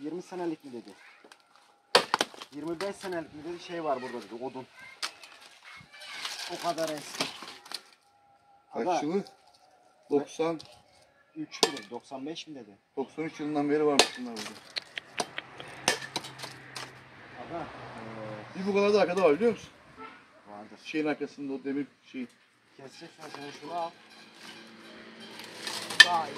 20 senelik mi dedi? 25 senelik mi dedi şey var burada dedi odun. O kadar eski. Kaç yılı? 90, 3 mü dedi? 95 mi dedi? 93 yılından beri varmış bunlar burada. Aga eee, Bir bu kadar da arkada var biliyor musun? vardır. Şeyin arkasında o demir şey. Keseceksen sen şunu al. Daha iyi.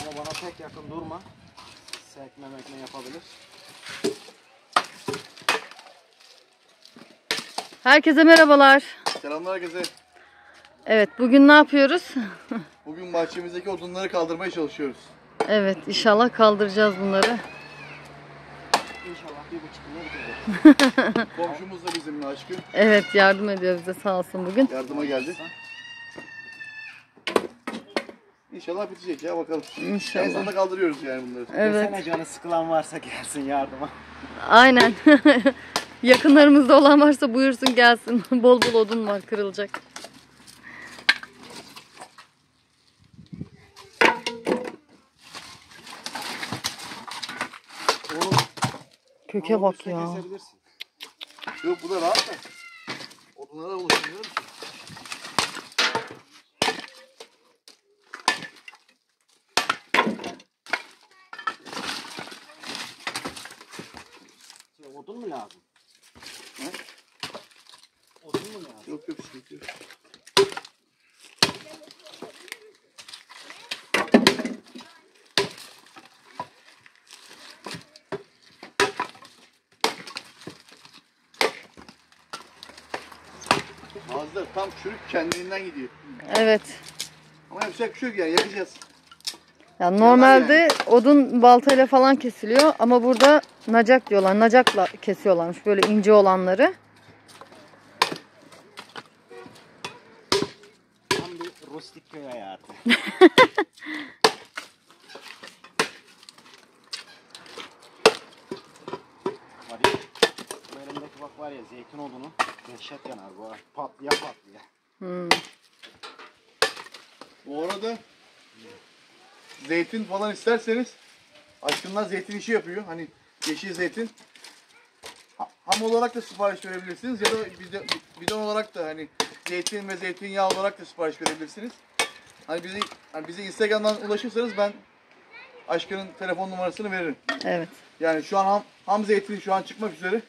Ama bana pek yakın durma. Sekme mekme yapabilir. Herkese merhabalar. Selamlar herkese. Evet bugün ne yapıyoruz? Bugün bahçemizdeki odunları kaldırmaya çalışıyoruz. Evet inşallah kaldıracağız bunları. İnşallah bir buçuk. Komşumuz da bizimle aşkım. Evet yardım ediyor bize sağ olsun bugün. Yardıma geldi. İnşallah bitecek ya bakalım. En İnşallah. sonunda kaldırıyoruz yani bunları. Evet Desene canı sıkılan varsa gelsin yardıma. aynen. Yakınlarımızda olan varsa buyursun gelsin. bol bol odun var kırılacak. Oğlum, Köke bak ya. Yok bu da rahat da. Odunlara ulaşamıyor musun? Lazım? He? Odun mu lazım? Yok yok sıkıntı yok. Bazıları tam çürük kendiliğinden gidiyor. Evet. Ama yapacak bir şey yok yani yakacağız. Ya normalde odun baltayla falan kesiliyor ama burada nacak diyorlar. Nacakla kesiyorlarmış böyle ince olanları. Tam bir rustik köy hayatı. var ya, bu elimdeki bak var ya zeytin odunu dehşet yanar bu ha. Patlıya patlıya. Hmm. Bu arada zeytin falan isterseniz aşkınlar zeytin işi yapıyor. Hani yeşil zeytin. Ha- Ham olarak da sipariş verebilirsiniz ya da bidon, bidon olarak da hani zeytin ve zeytinyağı olarak da sipariş verebilirsiniz. Hani bizi hani bize Instagram'dan ulaşırsanız ben aşkının telefon numarasını veririm. Evet. Yani şu an ham, ham zeytin şu an çıkmak üzere.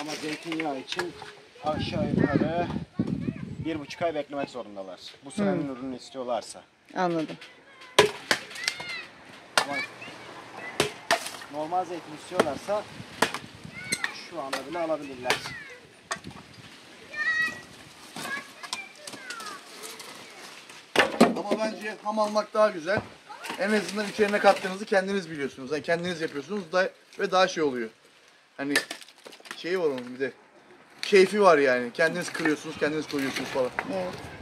Ama zeytinyağı için aşağı yukarı bir buçuk ay beklemek zorundalar. Bu senenin ürünü istiyorlarsa. Anladım. Ama normal zeytin istiyorlarsa şu anda bile alabilirler. Ama bence ham almak daha güzel. En azından içerine kattığınızı kendiniz biliyorsunuz. Yani kendiniz yapıyorsunuz da ve daha şey oluyor. Hani şeyi var onun bir de. Keyfi var yani. Kendiniz kırıyorsunuz, kendiniz koyuyorsunuz falan. Evet.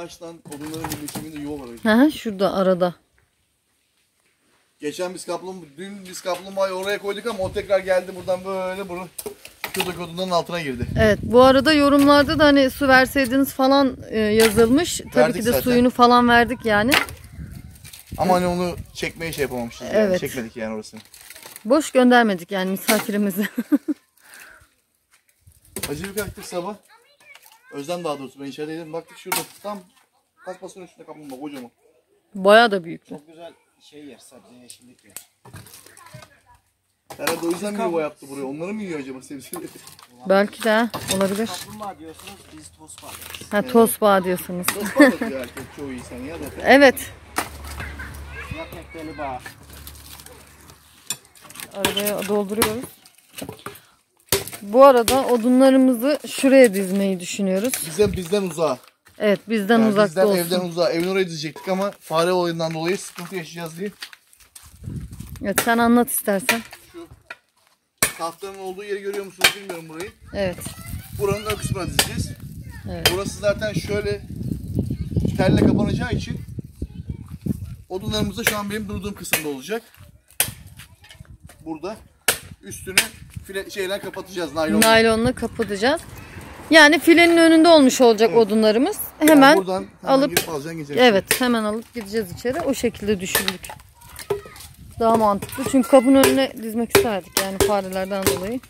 Taştan odunların birleşiminde yuva var. Hı hı, şurada arada. Geçen biz kaplum, dün biz kaplumbağayı oraya koyduk ama o tekrar geldi buradan böyle bunu şuradaki odunların altına girdi. Evet bu arada yorumlarda da hani su verseydiniz falan e, yazılmış. Tabii Verdik ki de zaten. suyunu falan verdik yani. Ama hani onu çekmeye şey yapamamışız yani. Evet. Çekmedik yani orasını. Boş göndermedik yani misafirimizi. Acı bir kalktık sabah. Özlem daha doğrusu ben içerideydim. Baktık şurada tam kasmasının üstünde kaplumbağa kocaman. Bayağı da büyük. Çok güzel şey yer, sebze yeşillik yer. Herhalde o yüzden mi yuva yaptı buraya? Onları mı yiyor acaba sebzeleri? Belki de olabilir. Kaplumbağa diyorsunuz, biz tospa deriz. Ha tosbağa diyorsunuz. Tosbağ da diyor herkes çoğu insan ya zaten. Evet. Ya tekbeli bağ. Arabaya dolduruyoruz. Bu arada odunlarımızı şuraya dizmeyi düşünüyoruz. Bize bizden uzağa. Evet bizden Yani uzakta bizden olsun. evden uzağa. Evin oraya dizecektik ama fare olayından dolayı sıkıntı yaşayacağız diye. Evet sen anlat istersen. Şu tahtanın olduğu yeri görüyor musunuz bilmiyorum burayı. Evet. Buranın ön kısmına dizeceğiz. Evet. Burası zaten şöyle telle kapanacağı için odunlarımız da şu an benim durduğum kısımda olacak. Burada üstünü file şeyle kapatacağız naylonla. Naylonla kapatacağız. Yani filenin önünde olmuş olacak odunlarımız. Yani Hemen buradan hemen alıp girip alacaksın gideceksin. evet hemen alıp gideceğiz içeri. O şekilde düşündük. Daha mantıklı. Çünkü kapının önüne dizmek isterdik yani farelerden dolayı.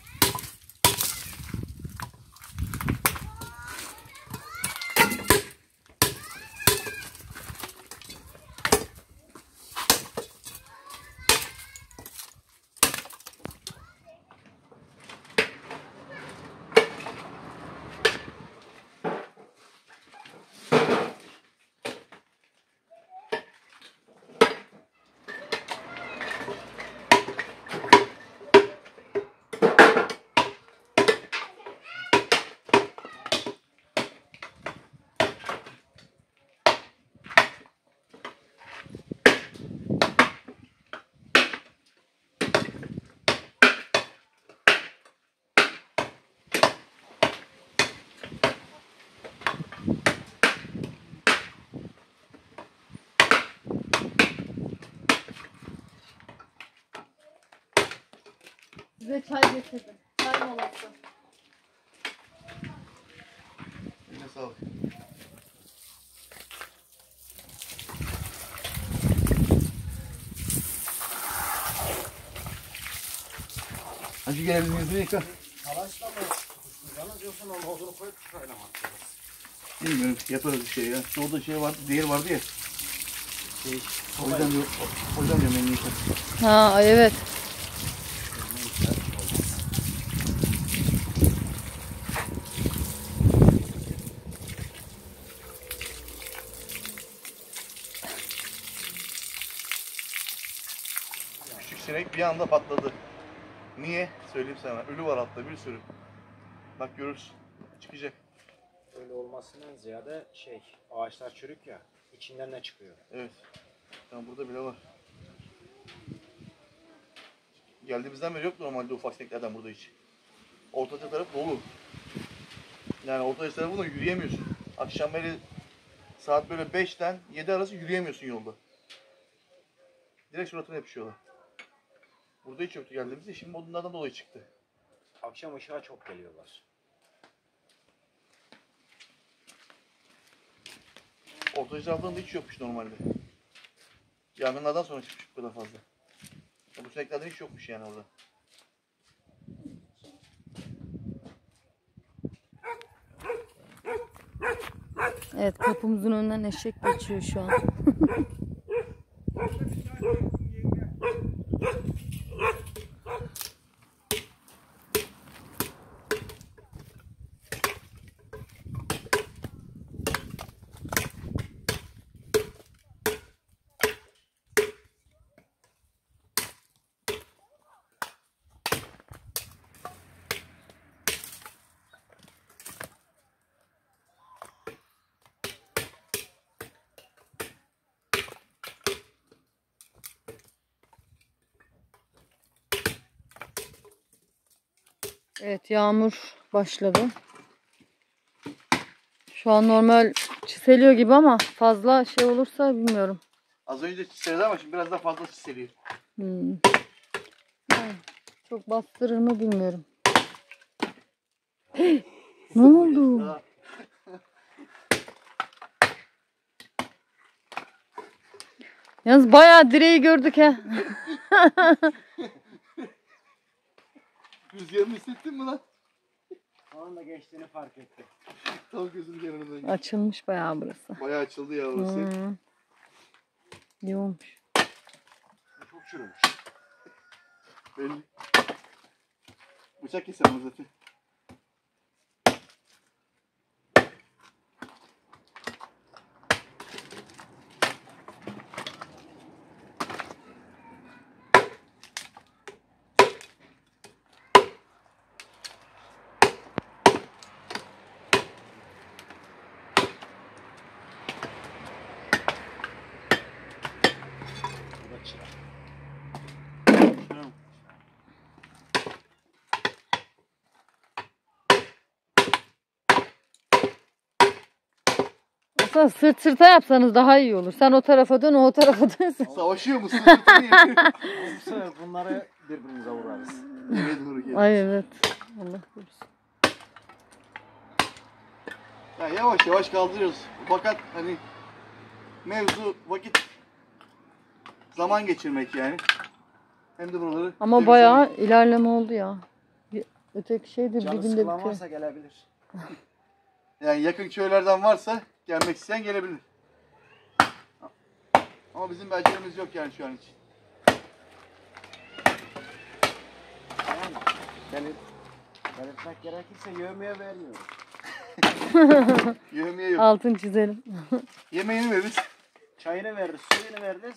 Size çay getirdim. Çay molası. Eline sağlık. Hacı gelelim yüzünü yıka. Talaşla mı tutuşturacağınız yoksa normal odunu koyup şurayla mı atacağız? Bilmiyorum yaparız bir şey ya. Şurada şey vardı, diğer vardı ya. Şey, O yüzden diyor, o yüzden diyorum elini yıka. Ha evet. Anda patladı. Niye? Söyleyeyim sana. Ölü var altta bir sürü. Bak görürsün. Çıkacak. Öyle olmasından ziyade şey, ağaçlar çürük ya, içinden ne çıkıyor? Evet. Tamam burada bile var. Geldiğimizden beri yok normalde ufak sineklerden burada hiç. Ortaca taraf dolu. Yani ortaca tarafında yürüyemiyorsun. Akşam beri saat böyle 5'ten 7 arası yürüyemiyorsun yolda. Direkt suratına yapışıyorlar. Burada hiç yoktu geldiğimizde. Şimdi bunlardan dolayı çıktı. Akşam ışığa çok geliyorlar. Ortaca taraflarında hiç yokmuş normalde. Yangınlardan sonra çıkmış bu kadar fazla. Ya bu sineklerden hiç yokmuş yani orada. Evet kapımızın önünden eşek geçiyor şu an. Evet yağmur başladı. Şu an normal çiseliyor gibi ama fazla şey olursa bilmiyorum. Az önce çiseledi ama şimdi biraz daha fazla çiseliyor. Hmm. Yani Çok bastırır mı bilmiyorum. Ne oldu? Yalnız bayağı direği gördük he. rüzgarını hissettin mi lan? Şu anda geçtiğini fark ettim. Tam gözüm yanındayım. Açılmış bayağı burası. Bayağı açıldı ya orası. Hmm. Olmuş. Çok çürümüş. Belli. Bıçak keserim zaten. Aslında sırt sırta yapsanız daha iyi olur. Sen o tarafa dön, o o tarafa dönsün. Savaşıyor musun? Bunları birbirimize vurarız. Ay evet. Allah korusun. Ya yavaş yavaş kaldırıyoruz. Fakat hani mevzu vakit zaman geçirmek yani. Hem de buraları Ama bayağı ilerleme oldu ya. Bir- Öteki şey de bir Canı günde sıkılan bitiyor. varsa gelebilir. Yani yakın köylerden varsa gelmek isteyen gelebilir. Ama bizim becerimiz yok yani şu an için. Yani belir, belirtmek gerekirse yövmeye vermiyoruz. Yevmiye yok. Altın çizelim. Yemeğini veririz. Çayını veririz, suyunu veririz.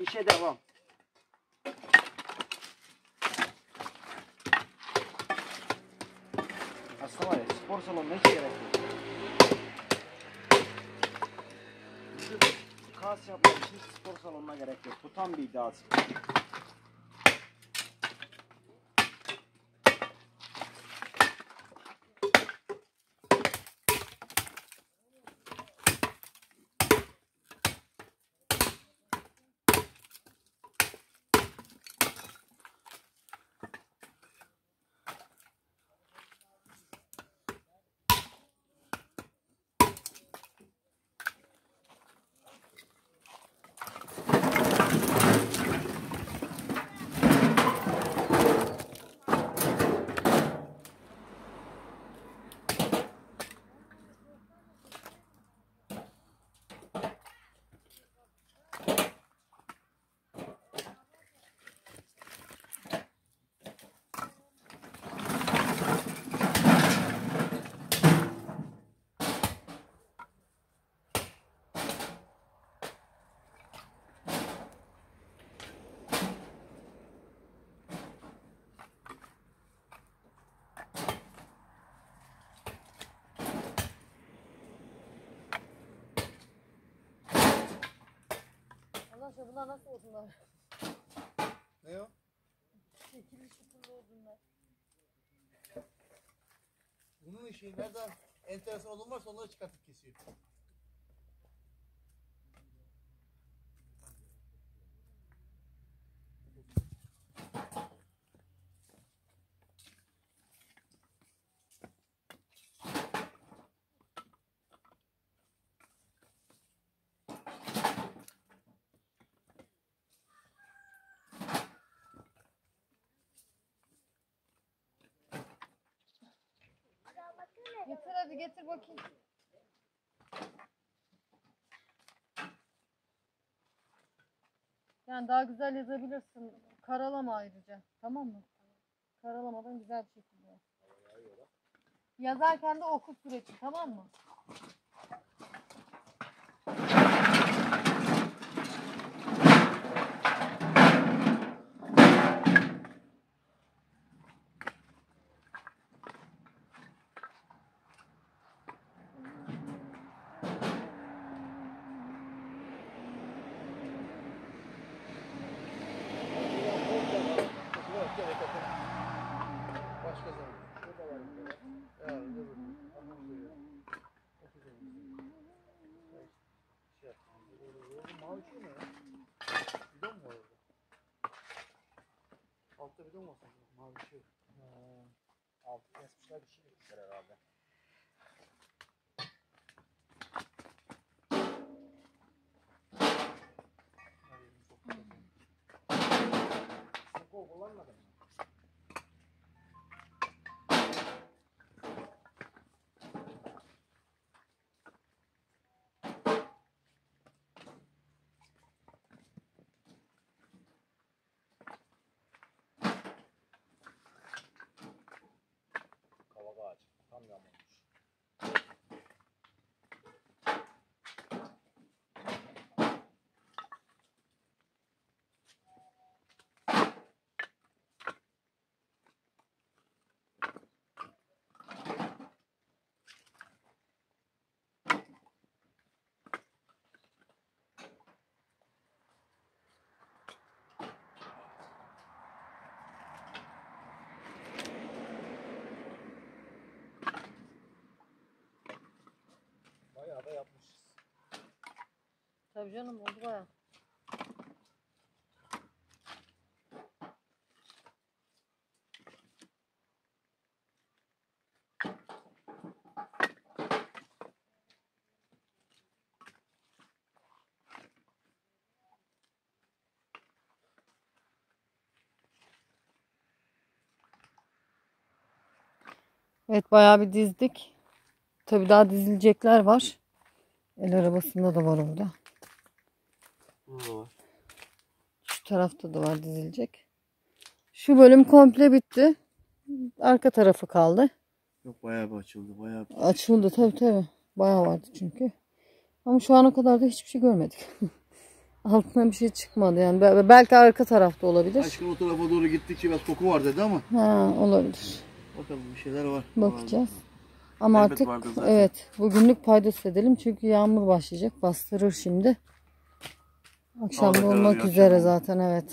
İşe devam. Var ya spor salonuna hiç gerek yok. Kas yapmak için spor salonuna gerek yok. Bu tam bir iddia spor. Aşkına bunlar nasıl odunlar? Ne o? Şekilli şekilli odunlar. Bunun işi nereden enteresan odun varsa onları çıkartıp kesiyor. Getir hadi getir bakayım. Yani daha güzel yazabilirsin. Karalama ayrıca. Tamam mı? Karalamadan güzel bir şekilde yaz. Yazarken de oku sürekli tamam mı? Başka zaman. Yarın öbür gün. Mavi şey ne ya? Bidon mu var orada? Bidon var sanki. Mavi şey. Altı kesmişler bir şey yapmışlar herhalde. Tabii canım oldu baya. Evet bayağı bir dizdik. Tabii daha dizilecekler var. El arabasında da var orada. Burada var. Şu tarafta da var dizilecek. Şu bölüm komple bitti. Arka tarafı kaldı. Yok bayağı bir açıldı. Bayağı bir... Açıldı tabii tabii. Bayağı vardı çünkü. Ama şu ana kadar da hiçbir şey görmedik. Altından bir şey çıkmadı yani. Bel- Belki arka tarafta olabilir. Aşkım o tarafa doğru gittikçe biraz koku var dedi ama Ha, olabilir. bakalım bir şeyler var. Bakacağız. Ama Elbet artık evet bugünlük paydos edelim çünkü yağmur başlayacak. Bastırır şimdi. Akşam olmak üzere zaten evet.